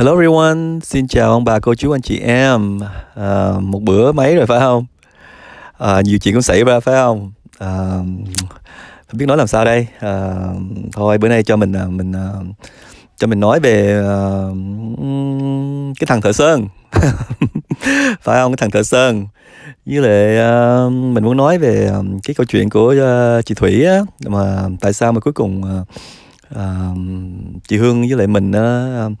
Hello everyone, xin chào ông bà cô chú anh chị em. À, một bữa mấy rồi phải không? À, nhiều chuyện cũng xảy ra phải không? À, không biết nói làm sao đây. À, thôi bữa nay cho mình à, mình à, cho mình nói về uh, cái thằng thợ sơn phải không cái thằng thợ sơn với lại uh, mình muốn nói về cái câu chuyện của uh, chị thủy á mà tại sao mà cuối cùng uh, uh, chị hương với lại mình uh,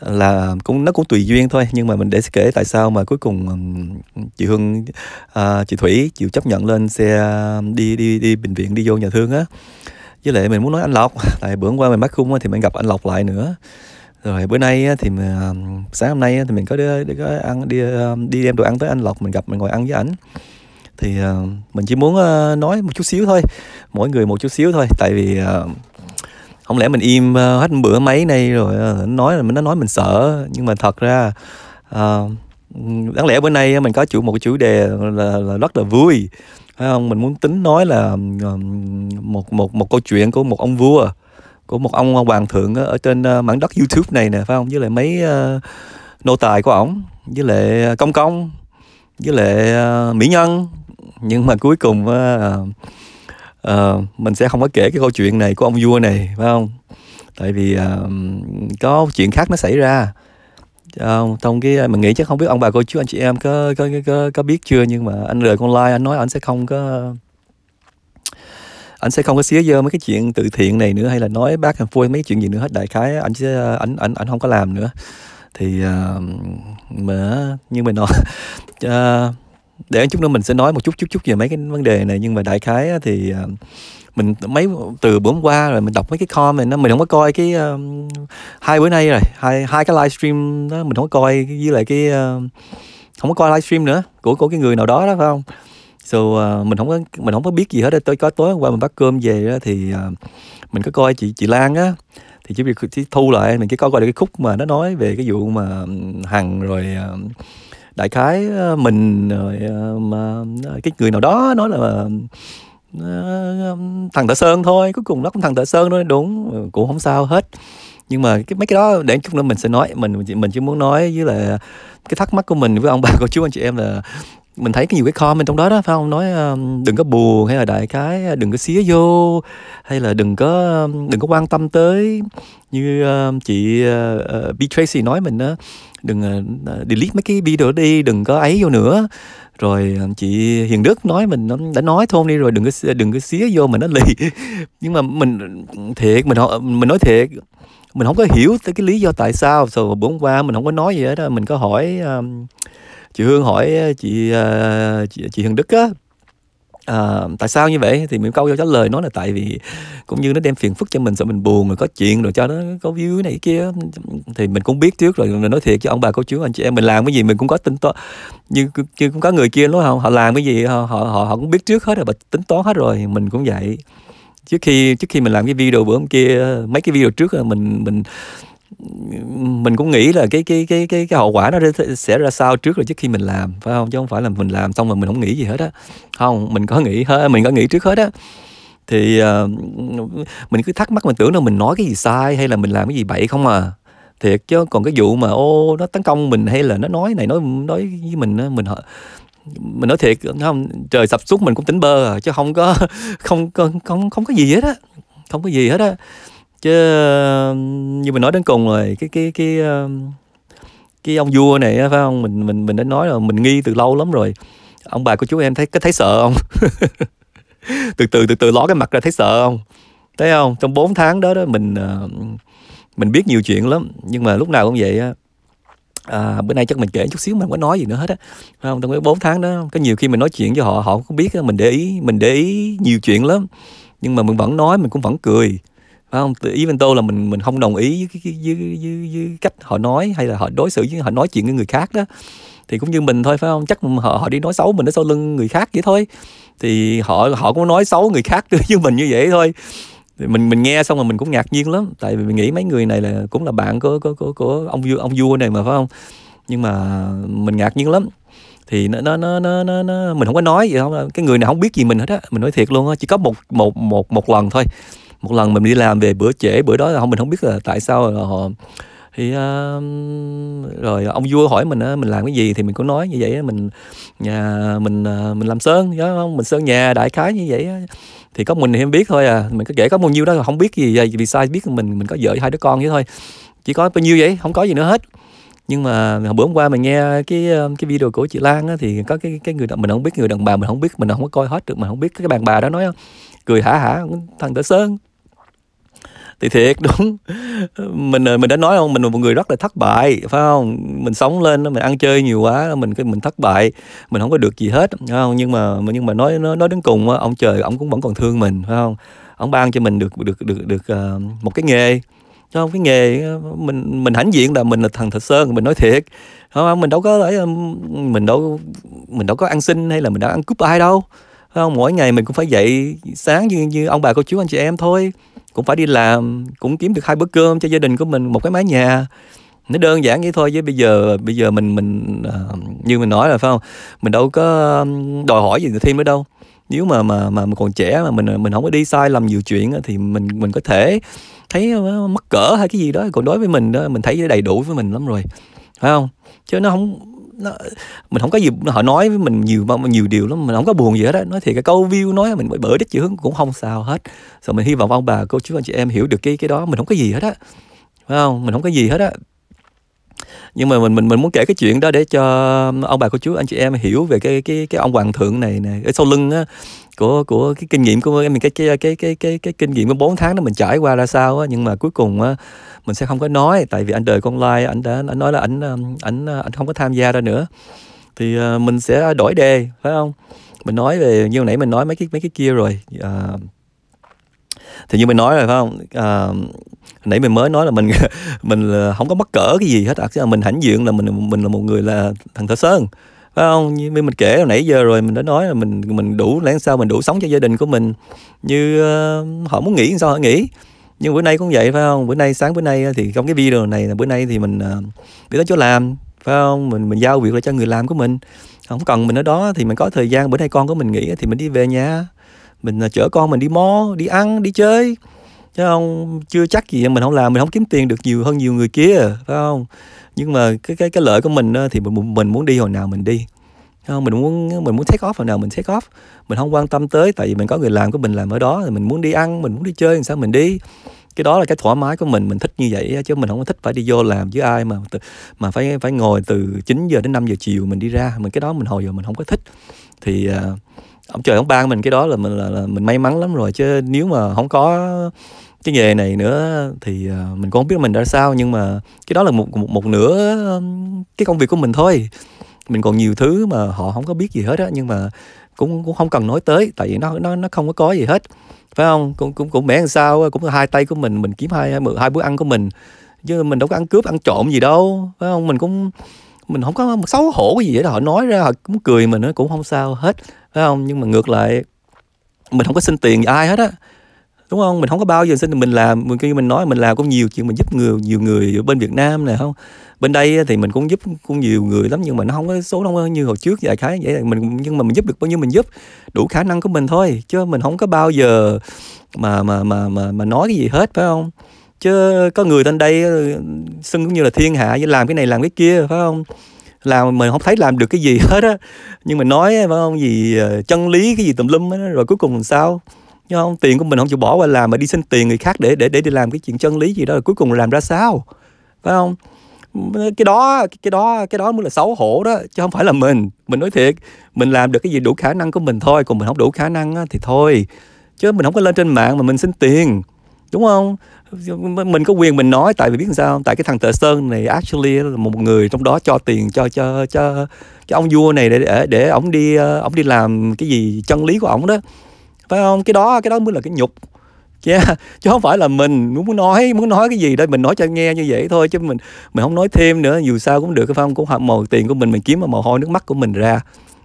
là cũng nó cũng tùy duyên thôi. Nhưng mà mình để kể tại sao mà cuối cùng chị Hương à, chị Thủy chịu chấp nhận lên xe đi đi đi bệnh viện đi vô nhà thương á. Với lại mình muốn nói anh Lộc tại bữa hôm qua mình bắt khung thì mình gặp anh Lộc lại nữa. Rồi bữa nay thì mình, sáng hôm nay thì mình có đi, đi có ăn đi đi đem đồ ăn tới anh Lộc mình gặp mình ngồi ăn với ảnh. Thì mình chỉ muốn nói một chút xíu thôi mỗi người một chút xíu thôi. Tại vì không lẽ mình im ờ, hết bữa mấy nay rồi ờ, nói là mình nó nói mình sợ. Nhưng mà thật ra uh, đáng lẽ bữa nay mình có chủ một cái chủ đề là, là rất là vui. Phải không? Mình muốn tính nói là một một một câu chuyện của một ông vua của một ông hoàng thượng ở trên mảnh đất youtube này nè phải không? Với lại mấy uh, nô tài của ổng với lại công công với lại uh, mỹ nhân. Nhưng mà cuối cùng uh, uh, mình sẽ không có kể cái câu chuyện này của ông vua này phải không? Tại vì uh, có chuyện khác nó xảy ra. Uh, trong cái mình nghĩ chắc không biết ông bà cô chú anh chị em có có có, có biết chưa nhưng mà anh rời con lai anh nói anh sẽ không có anh sẽ không có xía dơ mấy cái chuyện từ thiện này nữa hay là nói bác and phôi mấy chuyện gì nữa hết. Đại khái anh sẽ anh anh anh không có làm nữa. Thì uh, mà như mình nói uh, để chút nữa mình sẽ nói một chút chút chút về mấy cái vấn đề này. Nhưng mà đại khái thì à, mình mấy từ bữa hôm qua rồi mình đọc mấy cái comment nó mình không có coi cái uh, hai bữa nay rồi hai hai cái livestream đó mình không có coi với lại cái uh, không có coi livestream nữa của của cái người nào đó đó phải không? So uh, mình không có mình không có biết gì hết tôi có tối hôm qua mình bắt cơm về đó, thì uh, mình có coi chị chị Lan á. Thì chỉ việc chỉ thu lại mình chỉ coi coi được cái khúc mà nó nói về cái vụ mà hằng rồi uh, đại khái ờ, mình rồi mà ờ, cái người nào đó nói là thằng Tạ sơn thôi cuối cùng nó cũng thằng Tạ sơn thôi đúng ừ, cũng không sao hết. Nhưng mà cái mấy cái đó để chút nữa mình sẽ nói mình mình chỉ muốn nói với là cái thắc mắc của mình với ông bà cô chú anh chị em là mình thấy cái nhiều cái comment trong đó đó phải không? Nói đừng có buồn hay là đại cái đừng có xía vô hay là đừng có đừng có quan tâm tới như chị uh, B Tracy nói mình đó đừng uh, delete mấy cái video đi đừng có ấy vô nữa. Rồi ờ, chị Hiền Đức nói mình đã nói thôn đi rồi đừng có đừng có xía vô mà nó lì. Nhưng mà mình thiệt mình mình nói thiệt mình không có hiểu tới cái lý do tại sao. Rồi bữa hôm qua mình không có nói gì hết đó mình có hỏi um, chị Hương hỏi chị uh, chị, chị Hiền Đức á à, tại sao như vậy? Thì mình câu cho trả lời nó là tại vì cũng như nó đem phiền phức cho mình sợ mình buồn rồi có chuyện rồi cho nó có view này kia. Thì mình cũng biết trước rồi mình nói thiệt cho ông bà cô chú anh chị em mình làm cái gì mình cũng có tính toán. Như, như cũng có người kia nói không họ làm cái gì họ họ họ cũng biết trước hết rồi tính toán hết rồi mình cũng vậy. Trước khi trước khi mình làm cái video bữa hôm kia mấy cái video trước mình mình mình cũng nghĩ là cái cái cái cái cái hậu quả nó sẽ ra sao trước rồi trước khi mình làm phải không? Chứ không phải là mình làm xong rồi mình không nghĩ gì hết á. Không mình có nghĩ hết mình có nghĩ trước hết á. Thì uh, mình cứ thắc mắc mình tưởng là mình nói cái gì sai hay là mình làm cái gì bậy không à. Thiệt chứ còn cái vụ mà ô nó tấn công mình hay là nó nói này nói nói với mình mình mình nói thiệt không trời sập xuống mình cũng tỉnh bơ à chứ không có không không không không có gì hết á. Không có gì hết á chứ như mình nói đến cùng rồi cái cái cái cái ông vua này phải không? Mình mình mình đã nói là mình nghi từ lâu lắm rồi. Ông bà của chú em thấy có thấy sợ không? Từ từ từ từ ló cái mặt ra thấy sợ không? Thấy không? Trong 4 tháng đó đó mình ờ, mình biết nhiều chuyện lắm. Nhưng mà lúc nào cũng vậy á. À, bữa nay chắc mình kể chút xíu mình không có nói gì nữa hết á. Không? Trong cái bốn tháng đó có nhiều khi mình nói chuyện với họ họ cũng biết mình để ý mình để ý nhiều chuyện lắm. Nhưng mà mình vẫn nói mình cũng vẫn cười phải không? Even though là mình mình không đồng ý với, với, với, với, với cách họ nói hay là họ đối xử với họ nói chuyện với người khác đó thì cũng như mình thôi phải không? Chắc họ họ đi nói xấu mình ở sau lưng người khác vậy thôi. Thì họ họ cũng nói xấu người khác với mình như vậy thôi. Thì mình mình nghe xong rồi mình cũng ngạc nhiên lắm. Tại vì mình nghĩ mấy người này là cũng là bạn của của của, của ông vua ông vua này mà phải không? Nhưng mà mình ngạc nhiên lắm. Thì nó nó nó nó, nó, nó mình không có nói gì không cái người nào không biết gì mình hết á. Mình nói thiệt luôn á chỉ có một một một một lần thôi một lần mình đi làm về bữa trễ bữa đó là không mình không biết là tại sao là họ thì uh, rồi ông vua hỏi mình uh, mình làm cái gì? Thì mình cũng nói như vậy mình nhà mình uh, mình làm sơn nhớ không? Mình sơn nhà đại khái như vậy thì có mình thì em biết thôi à mình có kể có bao nhiêu đó là không biết gì vậy vì sai biết mình mình có vợ hai đứa con vậy thôi. Chỉ có bao nhiêu vậy không có gì nữa hết. Nhưng mà bữa hôm qua mình nghe cái ờ, cái video của chị Lan á, thì có cái cái người mình không biết người đàn bà mình không biết mình không có coi hết được mình không biết cái bàn bà đó nói cười hả hả thằng Tử Sơn. Thì thiệt, đúng. Mình ờ, mình đã nói không? Mình là một người rất là thất bại, phải không? Mình sống lên mình ăn chơi nhiều quá, mình cái mình thất bại, mình không có được gì hết, phải không? Nhưng mà nhưng mà nói nói nói đến cùng ông trời, ông cũng vẫn còn thương mình, phải không? Ông ban cho mình được được được được ờ, một cái nghề. Không cái nghề ờ, mình mình hãnh diện là mình là thằng thật sơn, mình nói thiệt. Không? Mình đâu có mình đâu mình đâu có ăn xin hay là mình đã ăn cúp ai đâu không? Mỗi ngày mình cũng phải dậy sáng như như ông bà cô chú anh chị em thôi. Cũng phải đi làm cũng kiếm được hai bữa cơm cho gia đình của mình một cái mái nhà. Nó đơn giản vậy thôi chứ bây giờ bây giờ mình mình uh, như mình nói là phải không? Mình đâu có đòi hỏi gì thêm nữa đâu. Nếu mà mà mà còn trẻ mà mình mình không có đi sai làm nhiều chuyện thì mình mình có thể thấy mắc cỡ hay cái gì đó. Còn đối với mình đó mình thấy đầy đủ với mình lắm rồi. Phải không? Chứ nó không nó, mình không có gì họ nói với mình nhiều nhiều điều lắm mình không có buồn gì hết á. Nói thì cái câu view nói mình bởi đích chữ cũng không sao hết. Rồi mình hy vọng ông bà cô chú anh chị em hiểu được cái cái đó mình không có gì hết á. Phải không? Mình không có gì hết á nhưng mà mình mình mình muốn kể cái chuyện đó để cho um, ông bà cô chú anh chị em hiểu về cái cái cái ông hoàng thượng này nè. Ở sau lưng á của của cái kinh nghiệm của mình cái cái cái cái cái cái kinh nghiệm của 4 tháng đó mình trải qua ra sao á. Nhưng mà cuối cùng á mình sẽ không có nói tại vì anh đời con lai anh đã anh nói là anh anh um, anh uh, không có tham gia ra nữa. Thì uh, mình sẽ đổi đề phải không? Mình nói về như nãy mình nói mấy cái mấy cái kia rồi à, thì như mình nói rồi phải không? À, nãy mình mới nói là mình mình không có mắc cỡ cái gì hết à mình hãnh diện là mình mình là một người là thằng thợ sơn phải không? Như mình kể hồi nãy giờ rồi mình đã nói là mình mình đủ lẽ sao mình đủ sống cho gia đình của mình? Như uh, họ muốn nghỉ sao họ nghỉ? Nhưng bữa nay cũng vậy phải không? Bữa nay sáng bữa nay thì trong cái video này là bữa nay thì mình uh, đi tới chỗ làm phải không? Mình mình giao việc lại cho người làm của mình. Không cần mình ở đó thì mình có thời gian bữa nay con của mình nghỉ thì mình đi về nhà mình à, chở con mình đi mò đi ăn đi chơi. Chứ không? Chưa chắc gì mình không làm mình không kiếm tiền được nhiều hơn nhiều người kia phải không? Nhưng mà cái cái cái lợi của mình thì mình mình muốn đi hồi nào mình đi. Không? Mình muốn mình muốn take off hồi nào mình take off. Mình không quan tâm tới tại vì mình có người làm của mình làm ở đó thì mình muốn đi ăn mình muốn đi chơi làm sao mình đi? Cái đó là cái thoải mái của mình mình thích như vậy chứ mình không có thích phải đi vô làm với ai mà mà phải phải ngồi từ 9 giờ đến 5 giờ chiều mình đi ra. Mình cái đó mình hồi giờ mình không có thích. Thì uh, ông trời ông ban mình cái đó là mình là, là mình may mắn lắm rồi. Chứ nếu mà không có cái nghề này nữa thì à, mình cũng không biết mình ra sao. Nhưng mà cái đó là một một, một nửa cái công việc của mình thôi. Mình còn nhiều thứ mà họ không có biết gì hết á. Nhưng mà cũng cũng không cần nói tới tại vì nó nó nó không có có gì hết. Phải không? Cũng cũng cũng mẹ làm sao cũng là hai tay của mình mình kiếm hai hai bữa ăn của mình. Chứ mình đâu có ăn cướp ăn trộm gì đâu. Phải không? Mình cũng mình không có xấu hổ cái gì vậy đó họ nói ra, họ cũng cười mình nó cũng không sao hết, phải không? Nhưng mà ngược lại, mình không có xin tiền ai hết á, đúng không? Mình không có bao giờ xin, mình làm, mình khi mình nói mình làm cũng nhiều chuyện, mình giúp người, nhiều người ở bên Việt Nam này, không? Bên đây thì mình cũng giúp cũng nhiều người lắm, nhưng mà nó không có số đông như hồi trước vậy khái vậy. Mình, nhưng mà mình giúp được bao nhiêu mình giúp, đủ khả năng của mình thôi, chứ mình không có bao giờ mà mà mà mà mà nói cái gì hết, phải không? Chứ có người lên đây ờ, xưng cũng như là thiên hạ với làm cái này làm cái kia phải không? Làm mình không thấy làm được cái gì hết á. Nhưng mà nói phải không gì ờ, chân lý cái gì tùm lum á rồi cuối cùng làm sao? Nhưng không tiền của mình không chịu bỏ qua làm mà đi xin tiền người khác để để để đi làm cái chuyện chân lý gì đó rồi cuối cùng làm ra sao? Phải không? Cái đó cái đó cái đó mới là xấu hổ đó chứ không phải là mình. Mình nói thiệt mình làm được cái gì đủ khả năng của mình thôi còn mình không đủ khả năng á, thì thôi. Chứ mình không có lên trên mạng mà mình xin tiền đúng không? Mình có quyền mình nói, tại vì biết sao tại cái thằng tờ sơn này actually là một người trong đó cho tiền cho cho cho cho ông vua này để để để ổng đi ờ, ổng đi làm cái gì chân lý của ổng đó. Phải không? Cái đó cái đó mới là cái nhục. Yeah. chứ không phải là mình muốn nói muốn nói cái gì đó, mình nói cho nghe như vậy thôi, chứ mình mình không nói thêm nữa. Dù sao cũng được, phải không? Cũng màu tiền của mình mình kiếm mà mồ hôi nước mắt của mình ra.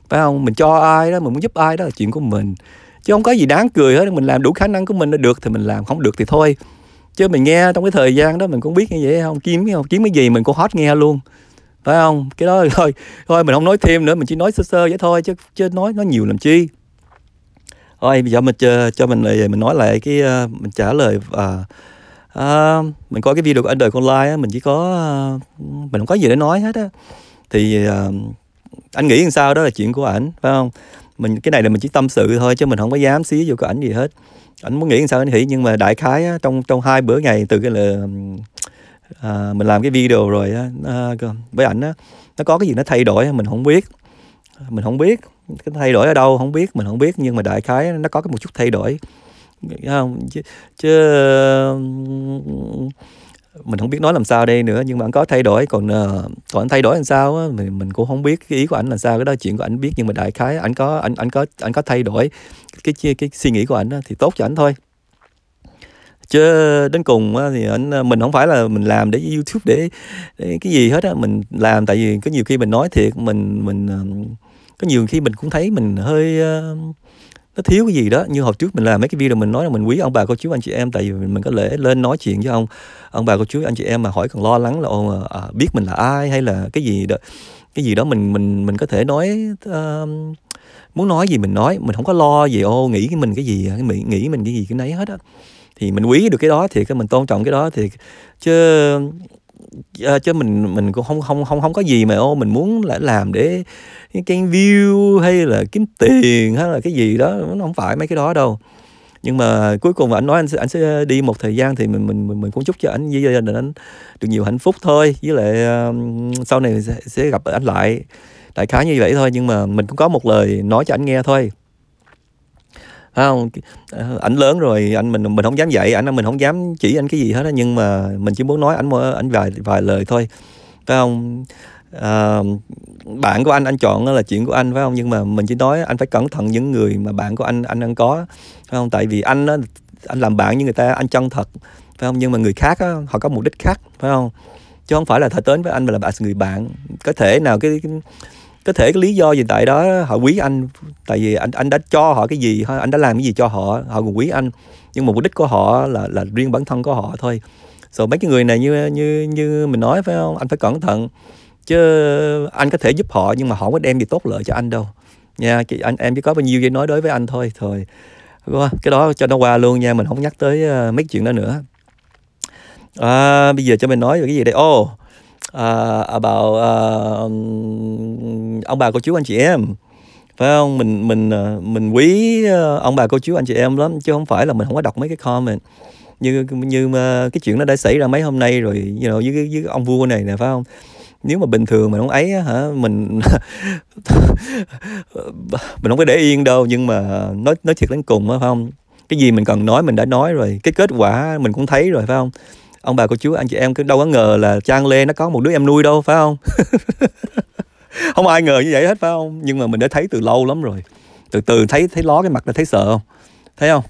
Phải không? Mình cho ai đó, mình muốn giúp ai đó là chuyện của mình. Chứ không có gì đáng cười hết, mình làm đủ khả năng của mình nó được, thì mình làm, không được thì thôi chứ mình nghe trong cái thời gian đó mình cũng biết như vậy không? Kiếm không kiếm cái gì mình cũng hot nghe luôn. Phải không? Cái đó thôi thôi mình không nói thêm nữa mình chỉ nói sơ sơ vậy thôi chứ chứ nói nó nhiều làm chi. Thôi bây giờ mình cho, cho mình lại mình nói lại cái ờ, mình trả lời và à, mình coi cái video của anh đời con lai á mình chỉ có ờ, mình không có gì để nói hết á. Thì à, anh nghĩ làm sao đó là chuyện của ảnh phải không? Mình cái này là mình chỉ tâm sự thôi chứ mình không có dám xí vô cái ảnh gì hết ảnh muốn nghĩ sao anh nghĩ nhưng mà đại khái á, trong trong hai bữa ngày từ cái là à, mình làm cái video rồi á à, với ảnh á nó có cái gì nó thay đổi mình không biết. Mình không biết cái thay đổi ở đâu không biết mình không biết nhưng mà đại khái nó có cái một chút thay đổi. Không? Chứ, chứ mình không biết nói làm sao đây nữa nhưng mà anh có thay đổi. Còn uh, còn anh thay đổi làm sao á mình mình cũng không biết cái ý của anh là sao cái đó chuyện của anh biết nhưng mà đại khái anh có anh anh có anh có thay đổi cái cái, cái suy nghĩ của anh thì tốt cho anh thôi. Chứ đến cùng thì anh ờ, mình không phải là mình làm để youtube để, để cái gì hết á mình làm tại vì có nhiều khi mình nói thiệt mình mình ờ, có nhiều khi mình cũng thấy mình hơi nó thiếu cái gì đó. Như hồi trước mình làm mấy cái video mình nói là mình quý ông bà cô chú anh chị em tại vì mình, mình có lễ lên nói chuyện với ông ông bà cô chú anh chị em mà hỏi còn lo lắng là ông à, biết mình là ai? Hay là cái gì đó cái gì đó mình mình mình có thể nói uh, muốn nói gì mình nói. Mình không có lo gì ô nghĩ cái mình cái gì à? nghĩ, nghĩ mình cái gì cái nấy hết á. Thì mình quý được cái đó thì cái mình tôn trọng cái đó thì chứ uh, chứ mình mình cũng không không không không có gì mà ô mình muốn lại làm để cái view hay là kiếm tiền hay là cái gì đó nó không phải mấy cái đó đâu. Nhưng mà cuối cùng anh nói anh sẽ anh sẽ đi một thời gian thì mình mình mình, mình cũng chúc cho anh với gia đình anh được nhiều hạnh phúc thôi. Với lại uh, sau này sẽ, sẽ gặp anh lại đại khái như vậy thôi. Nhưng mà mình cũng có một lời nói cho anh nghe thôi phải không? Ờ, ảnh lớn rồi anh mình mình không dám dạy ảnh mình không dám chỉ anh cái gì hết á nhưng mà mình chỉ muốn nói ảnh ảnh vài vài lời thôi. Phải không? À, bạn của anh anh chọn là chuyện của anh phải không? Nhưng mà mình chỉ nói anh phải cẩn thận những người mà bạn của anh anh đang có phải không? Tại vì anh á anh làm bạn với người ta anh chân thật phải không? Nhưng mà người khác á, họ có mục đích khác phải không? Chứ không phải là thời tến với anh mà là bạn người bạn. Có thể nào cái, cái có thể cái lý do gì tại đó họ quý anh tại vì anh anh đã cho họ cái gì anh đã làm cái gì cho họ họ còn quý anh. Nhưng mà mục đích của họ là là riêng bản thân của họ thôi. Rồi mấy cái người này như như như mình nói phải không? Anh phải cẩn thận. Chứ anh có thể giúp họ nhưng mà họ không có đem gì tốt lợi cho anh đâu. Nha chị anh em chỉ có bao nhiêu vậy nói đối với anh thôi thôi. Cái đó cho nó qua luôn nha mình không nhắc tới ờ, mấy chuyện đó nữa. À, bây giờ cho mình nói về cái gì đây? Ô oh, uh, about uh, ông bà cô chú anh chị em. Phải không? Mình mình à, mình quý ông bà cô chú anh chị em lắm chứ không phải là mình không có đọc mấy cái comment. Như như mà cái chuyện nó đã xảy ra mấy hôm nay rồi you know, với, với ông vua này nè phải không? Nếu mà bình thường mình không ấy hả mình mình không có để yên đâu nhưng mà nói nói thiệt đến cùng á phải không? Cái gì mình cần nói mình đã nói rồi cái kết quả mình cũng thấy rồi phải không? Ông bà cô chú anh chị em cứ đâu có ngờ là trang lê nó có một đứa em nuôi đâu phải không? Không ai ngờ như vậy hết phải không? Nhưng mà mình đã thấy từ lâu lắm rồi. Từ từ thấy thấy ló cái mặt là thấy sợ không? Thấy không?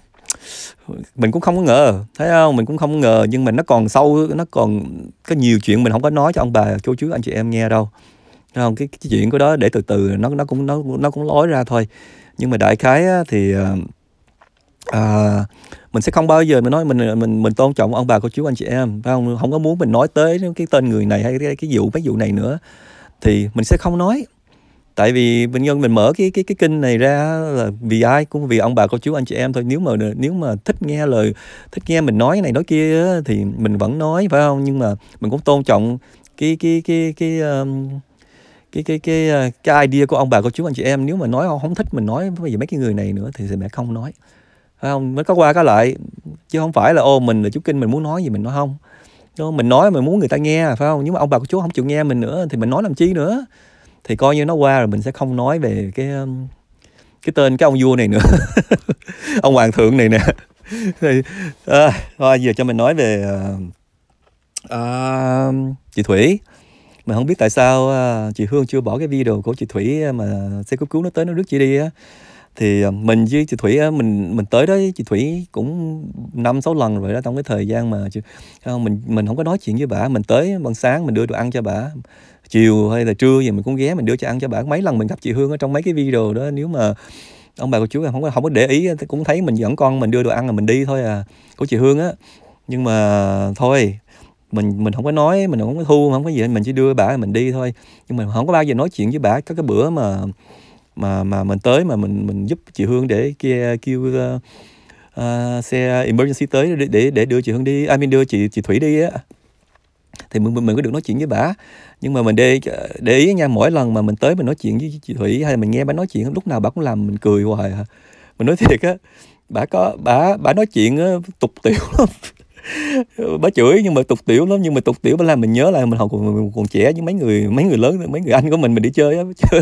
Mình cũng không có ngờ thấy không? Mình cũng không ngờ nhưng mà nó còn sâu nó còn có nhiều chuyện mình không có nói cho ông bà cô chú anh chị em nghe đâu. Thấy không? Cái, cái chuyện của đó để từ từ nó nó cũng nó nó cũng lối ra thôi. Nhưng mà đại khái thì à, mình sẽ không bao giờ mình nói mình mình mình tôn trọng ông bà cô chú anh chị em phải không? Không có muốn mình nói tới cái tên người này hay cái, cái vụ mấy vụ này nữa. Thì mình sẽ không nói. Tại vì bệnh nhân mình mở cái cái cái kinh này ra là vì ai? Cũng vì ông bà cô chú anh chị em thôi. Nếu mà nếu mà thích nghe lời thích nghe mình nói này nói kia thì mình vẫn nói phải không? Nhưng mà mình cũng tôn trọng cái cái cái cái um, cái cái cái ờ, cái, idea của ông bà cô chú anh chị em. Nếu mà nói không thích mình nói với mấy cái người này nữa thì mẹ không nói phải không? Nó có qua có lại. Chứ không phải là ô mình là chú kinh mình muốn nói gì mình nói không. Đúng mình nói mình muốn người ta nghe phải không? Nhưng mà ông bà cô chú không chịu nghe mình nữa thì mình nói làm chi nữa? Thì coi như nó qua rồi mình sẽ không nói về cái um, cái tên cái ông vua này nữa. Ông hoàng thượng này nè. Thì à, thôi giờ cho mình nói về à, à, chị thủy. Mà không biết tại sao à, chị hương chưa bỏ cái video của chị thủy mà xe cấp cứu nó tới nó rước chị đi á thì ờ, mình với chị Thủy á, mình mình tới đó với chị Thủy cũng năm, sáu lần rồi đó, trong cái thời gian mà không, mình mình không có nói chuyện với bà. Mình tới bằng sáng mình đưa đồ ăn cho bà. Chiều hay là trưa gì mình cũng ghé, mình đưa cho ăn cho bà. Mấy lần mình gặp chị Hương ở trong mấy cái video đó, nếu mà ông bà cô chú không có không có để ý cũng thấy mình dẫn con mình đưa đồ ăn là mình đi thôi à của chị Hương á. Nhưng mà thôi, mình mình không có nói, mình không có thu, không có gì mình chỉ đưa bà mình đi thôi. Nhưng mà không có bao giờ nói chuyện với bà. Có cái bữa mà mà mà mình tới mà mình mình giúp chị Hương để kia kêu uh, uh, xe emergency tới để để, để đưa chị Hương đi, I mean đưa chị chị Thủy đi á. Thì mình mình có được nói chuyện với bà. Nhưng mà mình để ờ, để ý nha mỗi lần mà mình tới mình nói chuyện với chị Thủy hay là mình nghe bà nói chuyện lúc nào bà cũng làm mình cười hoài à. mình nói thiệt á bà có bà bà nói chuyện tục tiểu lắm bà chửi nhưng mà tục tiểu lắm nhưng mà tục tiểu bà làm mình nhớ lại mình học còn, còn trẻ với mấy người mấy người lớn mấy người anh của mình mình đi chơi á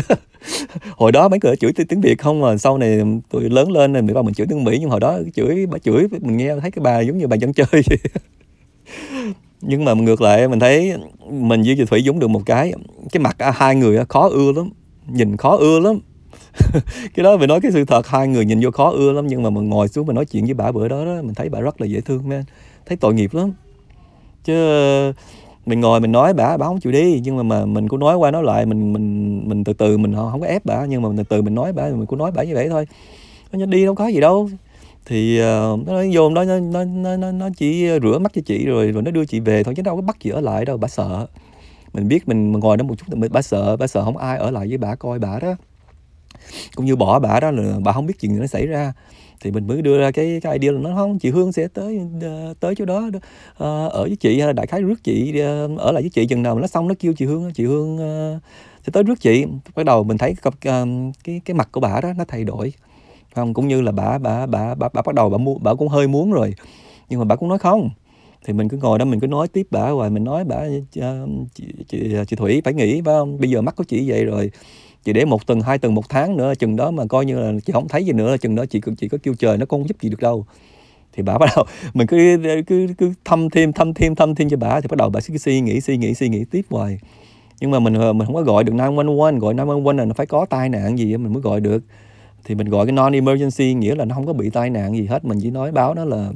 hồi đó mấy người chửi tiếng việt không mà sau này tôi lớn lên này bà bắt mình chửi tiếng mỹ nhưng hồi đó chửi bà chửi mình nghe thấy cái bà giống như bà dân chơi vậy. Nhưng mà ngược lại mình thấy mình với chị thủy giống được một cái cái mặt à, hai người khó ưa lắm nhìn khó ưa lắm. Cái đó mình nói cái sự thật hai người nhìn vô khó ưa lắm nhưng mà mình ngồi xuống mình nói chuyện với bà bữa đó, đó mình thấy bà rất là dễ thương man thấy tội nghiệp lắm. Chứ mình ngồi mình nói bà bà không chịu đi. Nhưng mà mà mình cũng nói qua nói lại mình mình mình từ từ mình không có ép bà. Nhưng mà mình từ từ mình nói bà mình cũng nói bà như vậy thôi. Nó đi đâu có gì đâu. Thì uh, nó vô đó nó, nó nó nó nó chỉ rửa mắt cho chị rồi rồi nó đưa chị về thôi chứ đâu có bắt chị ở lại đâu bà sợ. Mình biết mình, ngồi đó một chút mình bà sợ bà sợ không ai ở lại với bà coi bà đó. Cũng như bỏ bà đó là bà không biết chuyện gì nó xảy ra thì mình mới đưa ra cái cái idea là nó không chị Hương sẽ tới uh, tới chỗ đó uh, ở với chị hay là đại khái rước chị uh, ở lại với chị chừng nào mà nó xong nó kêu chị Hương chị Hương uh, sẽ tới rước chị. Bắt đầu mình thấy cái cái, cái mặt của bà đó nó thay đổi. Không? Cũng như là bà bà bà bà, bà bắt đầu bà mua bà cũng hơi muốn rồi nhưng mà bà cũng nói không. Thì mình cứ ngồi đó mình cứ nói tiếp bà hoài mình nói bà chị, chị, chị Thủy phải nghĩ phải không? Bây giờ mắt của chị vậy rồi chị để một tuần, hai tuần, một tháng nữa chừng đó mà coi như là chị không thấy gì nữa chừng đó chị chị có kêu trời nó không giúp chị được đâu. Thì bà bắt đầu, mình cứ cứ cứ thăm thêm thăm thêm thăm thêm cho bà thì bắt đầu bà cứ suy nghĩ suy nghĩ suy nghĩ tiếp hoài. Nhưng mà mình ờ, mình không có gọi được 911 gọi 911 là nó phải có tai nạn gì mình mới gọi được. Thì mình gọi cái non emergency nghĩa là nó không có bị tai nạn gì hết, mình chỉ nói báo nó là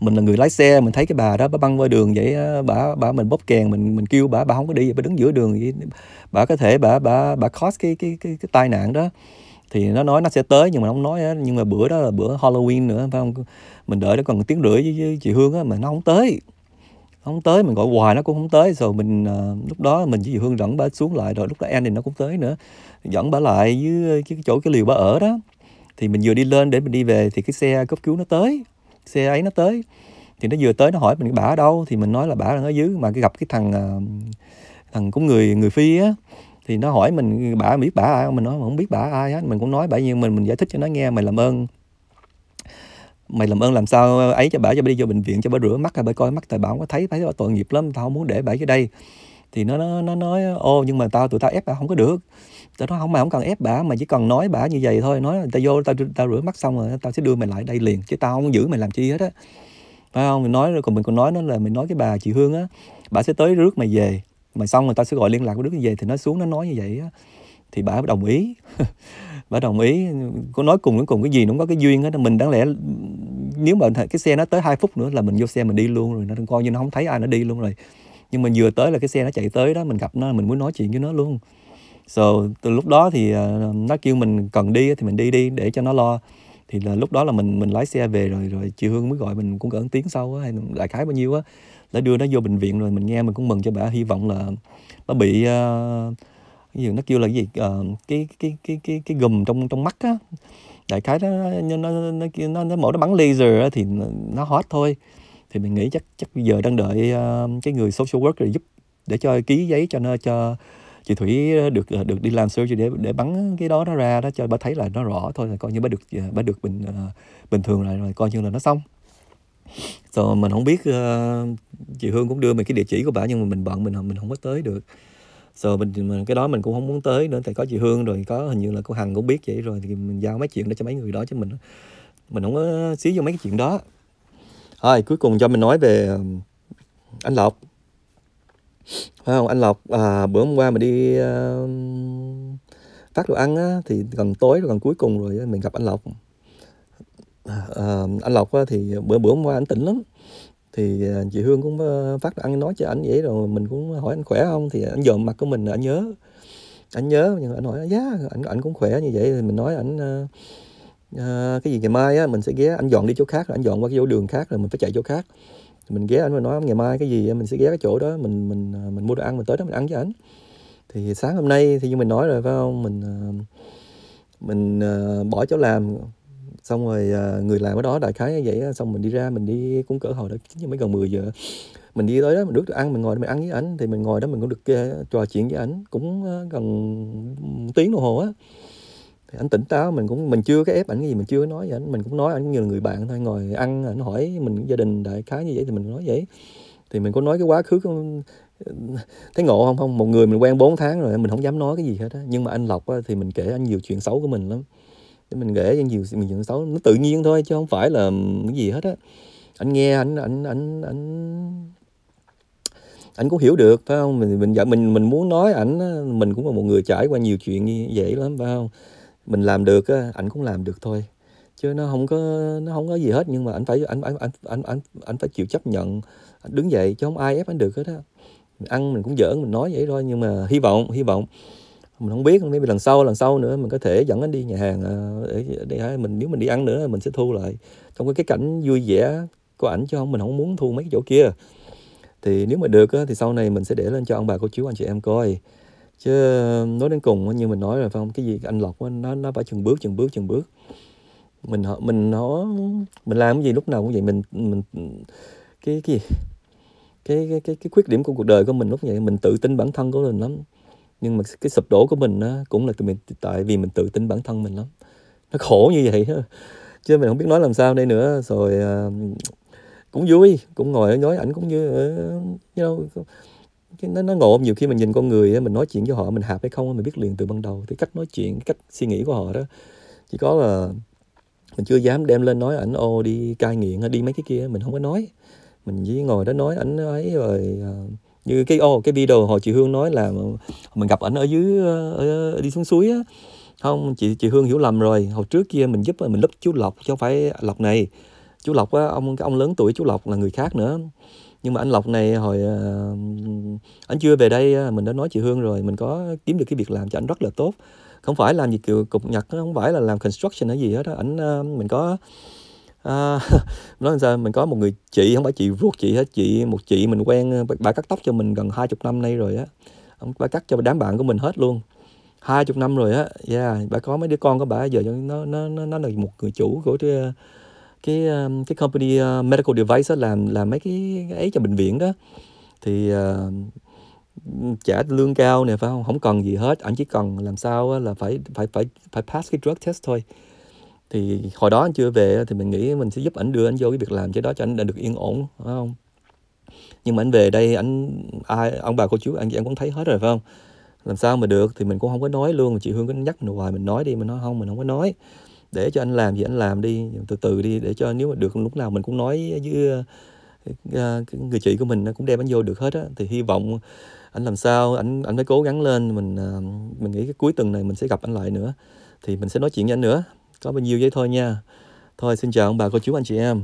mình là người lái xe mình thấy cái bà đó bà băng qua đường vậy bà bà mình bóp kèn mình mình kêu bà bà không có đi bà đứng giữa đường vậy bà có thể bà bà bà cause cái cái cái cái tai nạn đó. Thì nó nói nó sẽ tới nhưng mà nó không nói nhưng mà bữa đó là bữa Halloween nữa phải không? Mình đợi nó còn tiếng rưỡi với, với chị Hương á mà nó không tới. Không tới mình gọi hoài nó cũng không tới. Rồi mình uh, lúc đó mình với chị Hương dẫn bà xuống lại rồi lúc đó An thì nó cũng tới nữa dẫn bà lại với cái chỗ cái liều bà ở đó. Thì mình vừa đi lên để mình đi về thì cái xe cấp cứu nó tới xe ấy nó tới. Thì nó vừa tới nó hỏi mình, bà ở đâu? Thì mình nói là bà đang ở dưới. Mà cái gặp cái thằng ờ, thằng cũng người người phi á, thì nó hỏi mình, bà biết bà ai không? Mình nói không biết bà ai hết. Mình cũng nói, bà nhưng mình mình giải thích cho nó nghe, mày làm ơn. Mày làm ơn làm sao ấy cho bà cho bà đi vô bệnh viện cho bà rửa mắt hay bà coi mắt, tại bà không có thấy thấy bà tội nghiệp lắm, tao không muốn để bà ở đây thì nó nó nó nói, ô, nhưng mà tao, tụi tao ép bà không có được. Tao nói, không mà, không cần ép bà, mà chỉ cần nói bà như vậy thôi. Nói, tao vô, tao tao rửa mắt xong rồi, tao sẽ đưa mày lại đây liền, chứ tao không giữ mày làm chi hết á. Phải không? Mình nói rồi còn mình còn nói nó là mình nói cái bà chị Hương á, bà sẽ tới rước mày về, mà xong người ta sẽ gọi liên lạc của đứa về. Thì nó xuống nó nói như vậy á, thì bà đồng ý. Bà đồng ý. Có nói cùng cùng cái gì nó cũng có cái duyên hết mình đáng lẽ, nếu mà cái xe nó tới 2 phút nữa là mình vô xe mình đi luôn rồi. Nó coi như nó không thấy ai nó đi luôn rồi nhưng mà vừa tới là cái xe nó chạy tới đó mình gặp nó mình muốn nói chuyện với nó luôn. So từ lúc đó thì uh, nó kêu mình cần đi thì mình đi đi để cho nó lo. Thì là lúc đó là mình mình lái xe về rồi rồi chị Hương mới gọi mình cũng cỡ tiếng sau á hay đại khái bao nhiêu á. Đã đưa nó vô bệnh viện rồi mình nghe mình cũng mừng cho bà hy vọng là nó bị uh, cái gì nó kêu là cái gì uh, cái cái cái cái cái gùm trong trong mắt á. Đại khái nó nó nó nó nó, nó mổ nó bắn laser á, thì nó hết thôi thì mình nghĩ chắc chắc bây giờ đang đợi uh, cái người social worker giúp để cho ký giấy cho nó cho chị thủy được ờ, được đi làm surgery để để bắn cái đó nó ra đó cho bà thấy là nó rõ thôi là coi như bà được ờ, bà được bình uh, bình thường lại rồi coi như là nó xong. Rồi mình không biết uh, chị Hương cũng đưa mình cái địa chỉ của bà nhưng mà mình bận mình mình không có tới được. Rồi mình, mình cái đó mình cũng không muốn tới nữa tại có chị Hương rồi có hình như là cô Hằng cũng biết vậy rồi thì mình giao mấy chuyện đó cho mấy người đó chứ mình mình không có xí vô mấy cái chuyện đó thôi cuối cùng cho mình nói về anh Lộc. Phải không? Anh Lộc à, bữa hôm qua mình đi à, phát đồ ăn á, thì gần tối gần cuối cùng rồi mình gặp anh Lộc. À, à anh Lộc thì bữa bữa hôm qua anh tỉnh lắm. Thì à, chị Hương cũng phát đồ ăn nói cho anh vậy rồi mình cũng hỏi anh khỏe không? Thì anh dòm mặt của mình anh nhớ. Anh nhớ nhưng anh hỏi dạ, giá anh anh cũng khỏe như vậy. Thì mình nói anh à, cái gì ngày mai á mình sẽ ghé anh dọn đi chỗ khác rồi anh dọn qua cái chỗ đường khác rồi mình phải chạy chỗ khác. Mình ghé anh và nói ngày mai cái gì mình sẽ ghé cái chỗ đó mình mình ờ, mình mua đồ ăn mình tới đó mình ăn với anh thì sáng hôm nay thì như mình nói rồi phải không? Mình ờ, mình bỏ chỗ làm xong rồi người làm ở đó đại khái như vậy xong mình đi ra mình đi cũng cỡ hồi đó chín mấy gần 10 giờ. Mình đi tới đó mình được ăn mình ngồi đó mình ăn với ảnh thì mình ngồi đó mình cũng được trò chuyện với ảnh cũng gần tiếng đồng hồ á thì anh tỉnh táo mình cũng mình chưa có ép ảnh cái gì mình chưa có nói vậy anh mình cũng nói ảnh như là người bạn thôi ngồi ăn ảnh hỏi mình gia đình đại khái như vậy thì mình nói vậy. Thì mình có nói cái quá khứ của thấy ngộ không không? Một người mình quen 4 tháng rồi mình không dám nói cái gì hết á. Nhưng mà anh lộc á, thì mình kể anh nhiều chuyện xấu của mình lắm. Để mình kể anh nhiều mình chuyện xấu nó tự nhiên thôi chứ không phải là cái gì hết á. Anh nghe anh anh anh anh anh cũng hiểu được phải không? Mình mình mình mình muốn nói ảnh mình cũng là một người trải qua nhiều chuyện như vậy lắm phải không? Mình làm được á ảnh cũng làm được thôi. Chứ nó không có nó không có gì hết nhưng mà anh phải anh ảnh anh anh anh phải chịu chấp nhận. Anh đứng dậy chứ không ai ép anh được hết á. Mình ăn mình cũng giỡn mình nói vậy thôi nhưng mà hy vọng hy vọng. Mình không biết không biết lần sau lần sau nữa mình có thể dẫn anh đi nhà hàng à, để, để mình nếu mình đi ăn nữa mình sẽ thu lại. Trong cái, cái cảnh vui vẻ của ảnh chứ không mình không muốn thu mấy cái chỗ kia. Thì nếu mà được thì sau này mình sẽ để lên cho ông bà cô chú anh chị em coi chứ nói đến cùng như mình nói rồi phải không? Cái gì anh lộc nó nó phải chừng bước chừng bước chừng bước. Mình họ mình nó mình làm cái gì lúc nào cũng vậy mình mình cái cái cái cái cái, cái khuyết điểm của cuộc đời của mình lúc vậy mình tự tin bản thân của mình lắm. Nhưng mà cái sụp đổ của mình á, cũng là từ mình tại vì mình tự tin bản thân mình lắm. Nó khổ như vậy đó. chứ mình không biết nói làm sao đây nữa. Rồi uh, cũng vui cũng ngồi nói ảnh cũng như ở you know, nó nó ngộ nhiều khi mình nhìn con người mình nói chuyện với họ mình hợp hay không mình biết liền từ ban đầu. Cái cách nói chuyện cái cách suy nghĩ của họ đó. Chỉ có là mình chưa dám đem lên nói ảnh ô đi cai nghiện hay đi mấy cái kia mình không có nói. Mình chỉ ngồi đó nói ảnh ấy rồi uh, như cái ô cái video hồi chị Hương nói là mình gặp ảnh ở dưới ở, đi xuống suối á. Không chị chị Hương hiểu lầm rồi. Hồi trước kia mình giúp mình lúp chú Lộc chứ không phải Lộc này. Chú Lộc á ông cái ông lớn tuổi chú Lộc là người khác nữa nhưng mà anh Lộc này hồi uh, anh chưa về đây mình đã nói chị Hương rồi mình có kiếm được cái việc làm cho anh rất là tốt. Không phải làm gì kiểu cục nhật không phải là làm construction hay gì hết á. Ảnh uh, mình có À, nói sao mình có một người chị không phải chị ruột chị hết chị một chị mình quen ờ, bà cắt tóc cho mình gần hai chục năm nay rồi á. Ông bà cắt cho đám bạn của mình hết luôn. Hai chục năm rồi á yeah bà có mấy đứa con của bà giờ nó nó nó nó là một người chủ của cái cái ờ, cái company uh, medical device đó, làm làm mấy cái ấy cho bệnh viện đó. Thì uh, trả lương cao nè phải không? Không cần gì hết. Anh chỉ cần làm sao là phải phải phải phải pass cái drug test thôi. Thì hồi đó anh chưa về thì mình nghĩ mình sẽ giúp ảnh đưa anh vô cái việc làm cho đó cho anh được yên ổn phải không? Nhưng mà anh về đây anh ai ông bà cô chú anh chị em cũng thấy hết rồi phải không? Làm sao mà được? Thì mình cũng không có nói luôn. Chị hương có nhắc mình hoài mình nói đi. Mình nói không mình không có nói để cho anh làm gì anh làm đi từ từ đi để cho nếu mà được lúc nào mình cũng nói với uh, người chị của mình cũng đem anh vô được hết á. Thì hy vọng anh làm sao anh anh phải cố gắng lên mình uh, mình nghĩ cái cuối tuần này mình sẽ gặp anh lại nữa. Thì mình sẽ nói chuyện với anh nữa. Có bao nhiêu vậy thôi nha. Thôi xin chào ông bà cô chú anh chị em.